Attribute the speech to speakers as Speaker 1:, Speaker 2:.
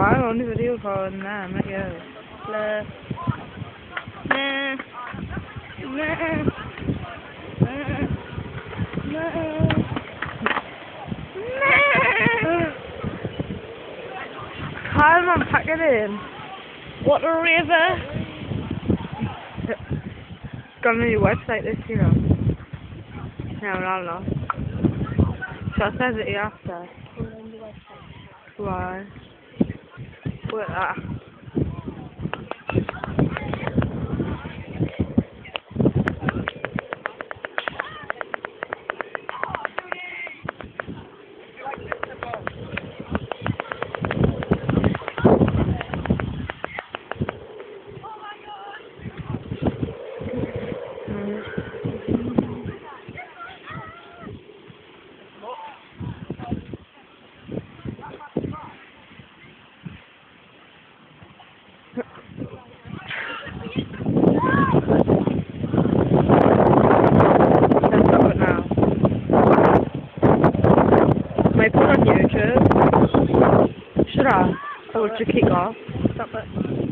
Speaker 1: I'm only video calling them, I guess.
Speaker 2: Nah. Nah. Nah. Nah.
Speaker 1: Come on, pack it in.
Speaker 2: What a river.
Speaker 1: Gone on your website this, you know. No, no, no. So it says it after. Why? What, ah. Might put on YouTube. Should I? Or would you kick off?
Speaker 2: Stop it.